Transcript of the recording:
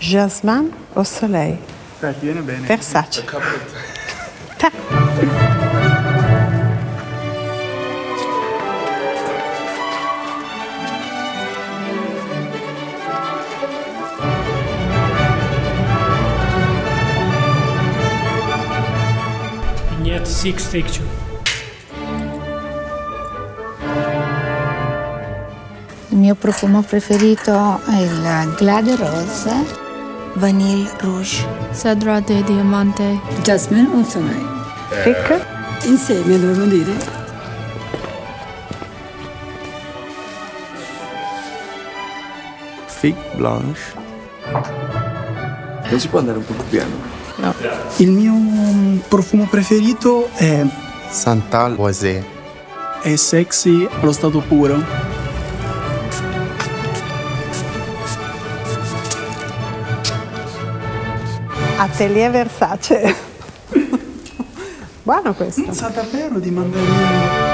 Jasmine au soleil. Viene bene. Versace. 6 Picture. Il mio profumo preferito è il Glade Rose. Vanille Rouge. Cedra de Diamante. Jasmine o Soleil? Fic. Insieme dovevo dire. Fig Blanche. Non si può andare un po' più piano. Il mio mm, profumo preferito è, Santal Boisé. è sexy allo stato puro. Atelier Versace. Buono questo. Sa davvero di mandarino.